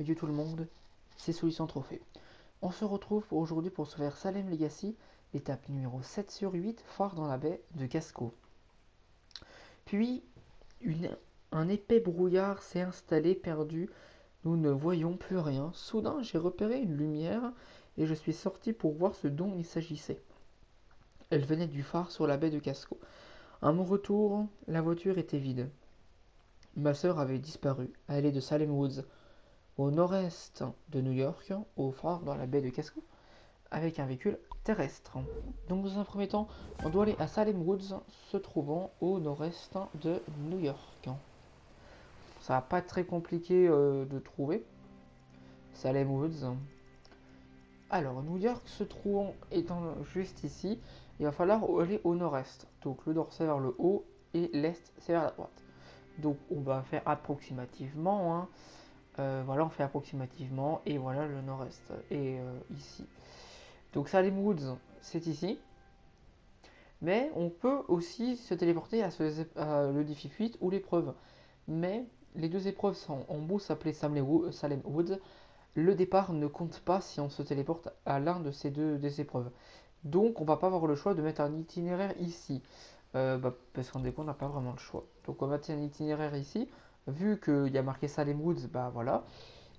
Adieu tout le monde, c'est Solution Trophée. On se retrouve aujourd'hui pour se faire Salem Legacy, étape numéro 7 sur 8, phare dans la baie de Casco. Puis, un épais brouillard s'est installé, perdu. Nous ne voyons plus rien. Soudain, j'ai repéré une lumière et je suis sorti pour voir ce dont il s'agissait. Elle venait du phare sur la baie de Casco. À mon retour, la voiture était vide. Ma sœur avait disparu. Elle est de Salem Woods au nord-est de New York, au phare dans la baie de Casco, avec un véhicule terrestre. Donc dans un premier temps, on doit aller à Salem Woods, se trouvant au nord-est de New York. Ça va pas très compliqué euh, de trouver. Salem Woods. Alors, New York se trouvant étant juste ici, il va falloir aller au nord-est. Donc le nord c'est vers le haut et l'est c'est vers la droite. Donc on va faire approximativement. Hein, euh, voilà, on fait approximativement. Et voilà le nord-est. Et euh, ici. Donc Salem Woods, c'est ici. Mais on peut aussi se téléporter à, le défi ou l'épreuve. Mais les deux épreuves sont en beau s'appeler Salem Woods. Le départ ne compte pas si on se téléporte à l'un de ces deux des épreuves. Donc on va pas avoir le choix de mettre un itinéraire ici. Euh, bah, parce qu'en déco on n'a pas vraiment le choix. Donc on va mettre un itinéraire ici vu qu'il y a marqué Salem Woods, bah voilà.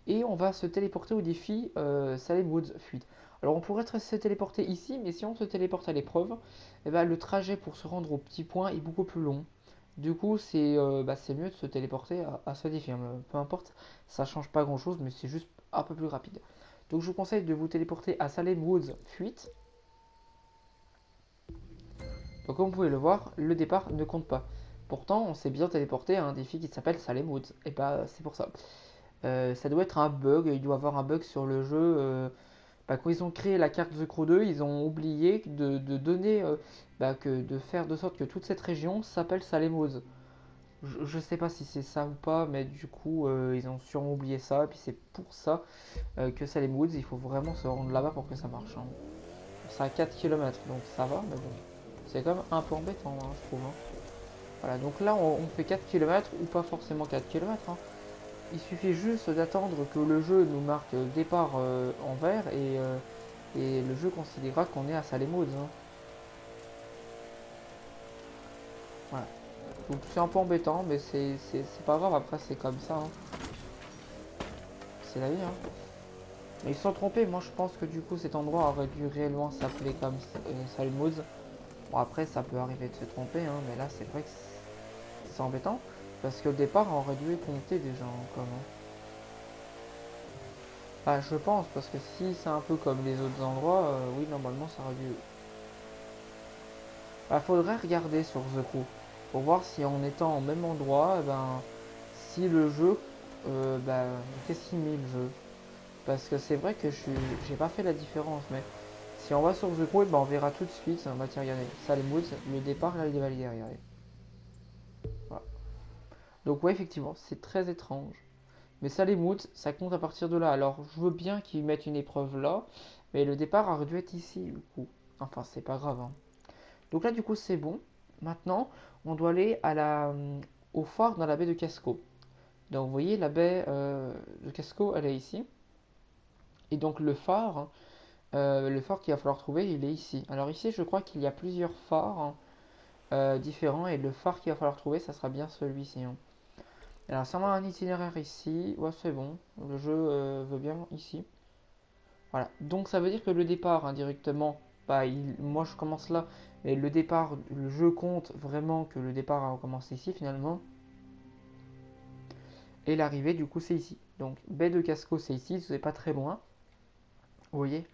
Et on va se téléporter au défi euh, Salem Woods fuite. Alors on pourrait se téléporter ici, mais si on se téléporte à l'épreuve, eh ben, le trajet pour se rendre au petit point est beaucoup plus long. Du coup, c'est euh, bah, mieux de se téléporter à, ce défi. Hein. Peu importe, ça change pas grand chose, mais c'est juste un peu plus rapide. Donc je vous conseille de vous téléporter à Salem Woods fuite. Donc comme vous pouvez le voir, le départ ne compte pas. Pourtant, on s'est bien téléporté à un défi qui s'appelle Salem Woods. Et bah, c'est pour ça. Euh, ça doit être un bug. Il doit avoir un bug sur le jeu. Euh, bah, quand ils ont créé la carte The Crew 2, ils ont oublié de, donner, euh, bah, de faire de sorte que toute cette région s'appelle Salem. Je, sais pas si c'est ça ou pas, mais du coup, ils ont sûrement oublié ça. Et puis c'est pour ça que Salem il faut vraiment se rendre là-bas pour que ça marche. Hein. C'est à 4 km, donc ça va, mais bon. C'est quand même un peu embêtant, hein, je trouve. Hein. Voilà, donc là on, fait 4 km ou pas forcément 4 km. Hein. Il suffit juste d'attendre que le jeu nous marque départ euh, en vert et, euh, et, le jeu considérera qu'on est à Salemode. Hein. Voilà. Donc c'est un peu embêtant, mais c'est pas grave, après c'est comme ça. Hein. C'est la vie. Hein. Mais ils sont trompés, moi je pense que du coup cet endroit aurait dû réellement s'appeler comme euh, Bon après ça peut arriver de se tromper, mais là c'est vrai que c'est embêtant. Parce que le départ aurait dû compter déjà encore. Ah, je pense, parce que si c'est un peu comme les autres endroits, euh, oui, normalement ça aurait dû... Bah, faudrait regarder sur The Crew, pour voir si en étant au même endroit, eh ben, si le jeu, euh, bah, qu'est-ce qu'il met le jeu Parce que c'est vrai que je j'ai pas fait la différence, mais si on va sur The Crew, eh ben, on verra tout de suite, on va regardez, ça les le départ, là, il est validé, regardez. Donc ouais, effectivement, c'est très étrange. Mais ça, les moods, ça compte à partir de là. Alors, je veux bien qu'ils mettent une épreuve là, mais le départ aurait dû être ici, du coup. Enfin, c'est pas grave. Hein. Donc là, du coup, c'est bon. Maintenant, on doit aller à la, euh, au phare dans la baie de Casco. Donc, vous voyez, la baie euh, de Casco, elle est ici. Et donc, le phare, euh, le phare qu'il va falloir trouver, il est ici. Alors ici, je crois qu'il y a plusieurs phares différents. Et le phare qu'il va falloir trouver, ça sera bien celui-ci. Hein. Alors, ça un itinéraire ici. Ouais, c'est bon. Le jeu euh, veut bien ici. Voilà. Donc, ça veut dire que le départ, indirectement, bah, il, moi je commence là. Mais le départ, le jeu compte vraiment que le départ a commencé ici, finalement. Et l'arrivée, du coup, c'est ici. Donc, baie de Casco, c'est ici. C'est pas très loin. Vous voyez?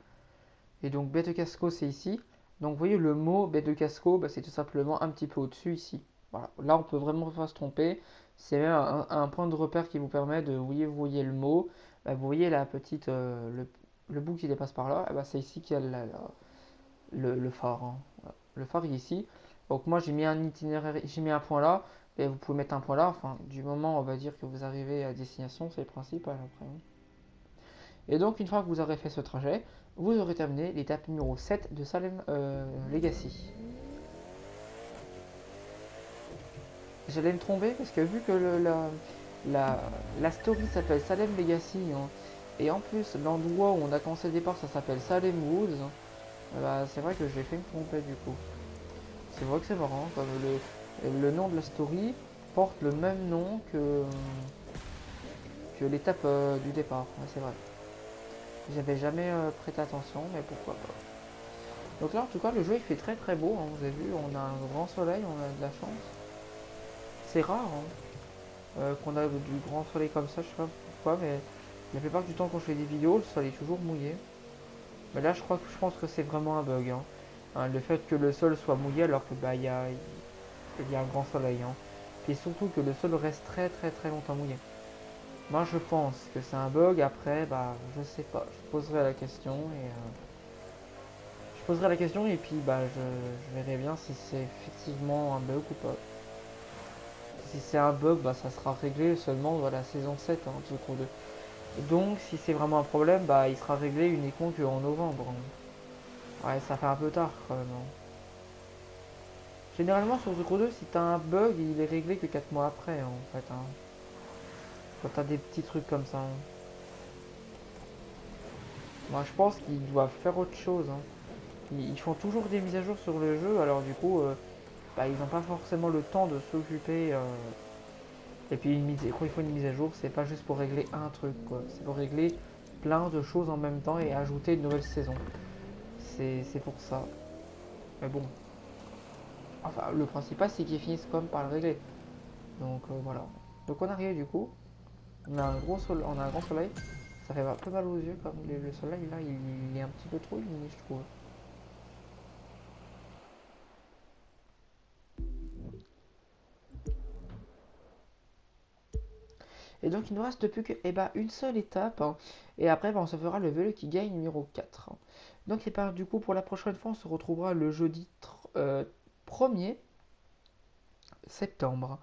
Et donc, baie de Casco, c'est ici. Donc, vous voyez, le mot baie de Casco, bah, c'est tout simplement un petit peu au-dessus, ici. Là, on peut vraiment pas se tromper. C'est un, point de repère qui vous permet de, vous voyez, le mot, bah, vous voyez la petite, euh, le, bout qui dépasse par là, bah, c'est ici qu'il y a le, phare. Hein. Le phare est ici. Donc moi j'ai mis un itinéraire, j'ai mis un point là, et vous pouvez mettre un point là, enfin du moment on va dire que vous arrivez à destination, c'est le principal après. Et donc une fois que vous aurez fait ce trajet, vous aurez terminé l'étape numéro 7 de Salem euh, Legacy. J'allais me tromper parce que vu que la, la story s'appelle Salem Legacy. hein. Et en plus, l'endroit où on a commencé le départ, ça s'appelle Salem Woods. Eh bah, c'est vrai que j'ai fait une trompette du coup. C'est vrai que c'est marrant, comme le, le nom de la story porte le même nom que, que l'étape euh, du départ. C'est vrai. J'avais jamais euh, prêté attention, mais pourquoi pas. Donc là, en tout cas, le jeu il fait très très beau. hein. Vous avez vu, on a un grand soleil, on a de la chance. C'est rare hein, euh, qu'on a du grand soleil comme ça, je sais pas pourquoi, mais la plupart du temps quand je fais des vidéos, le soleil est toujours mouillé. Mais là, je crois que je pense que c'est vraiment un bug. hein. Hein, le fait que le sol soit mouillé alors que bah il y a, y a un grand soleil. Hein. Et surtout que le sol reste très très très longtemps mouillé. Moi, je pense que c'est un bug. Après, bah, je sais pas. Je poserai la question et euh, je poserai la question et puis bah je verrai bien si c'est effectivement un bug ou pas. Si c'est un bug, bah ça sera réglé seulement dans la saison 7 hein, de Crew 2. Et donc, si c'est vraiment un problème, bah il sera réglé uniquement qu'en novembre. hein. Ouais, ça fait un peu tard quand même. hein. Généralement sur The Crew 2, si t'as un bug, il est réglé que 4 mois après en fait. hein. Quand t'as des petits trucs comme ça. hein. Moi je pense qu'ils doivent faire autre chose. hein. Ils, ils font toujours des mises à jour sur le jeu, alors du coup, euh, bah, ils n'ont pas forcément le temps de s'occuper. euh, Et puis une mise, quand il faut une mise à jour, c'est pas juste pour régler un truc. C'est pour régler plein de choses en même temps et ajouter une nouvelle saison. C'est pour ça. Mais bon. Enfin, le principal, c'est qu'ils finissent quand même par le régler. Donc euh, voilà. Donc on arrive du coup. On a un gros soleil, grand soleil. Ça fait un peu mal aux yeux comme le, le soleil là, il, il est un petit peu trop lumineux, je trouve. Et donc il nous reste plus que eh ben, seule étape. hein. Et après, ben, on se fera le vélo qui gagne numéro 4. hein. Donc du coup, pour la prochaine fois, on se retrouvera le jeudi tr- euh, 1er septembre.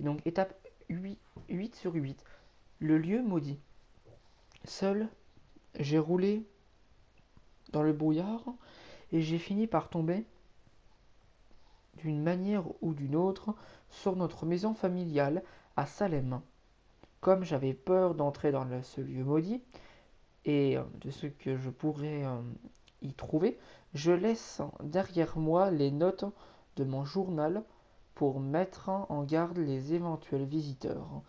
Et donc étape 8, 8 sur 8. Le lieu maudit. Seul, j'ai roulé dans le brouillard et j'ai fini par tomber d'une manière ou d'une autre sur notre maison familiale à Salem. Comme j'avais peur d'entrer dans ce lieu maudit et euh, de ce que je pourrais euh, y trouver, je laisse derrière moi les notes de mon journal pour mettre en garde les éventuels visiteurs.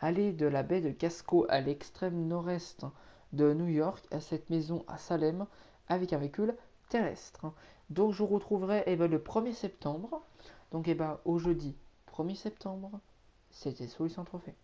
Aller de la baie de Casco à l'extrême nord-est de New York à cette maison à Salem avec un véhicule terrestre. Donc je retrouverai eh ben, le 1er septembre. Donc eh ben, au jeudi 1er septembre, c'était Solution Trophée.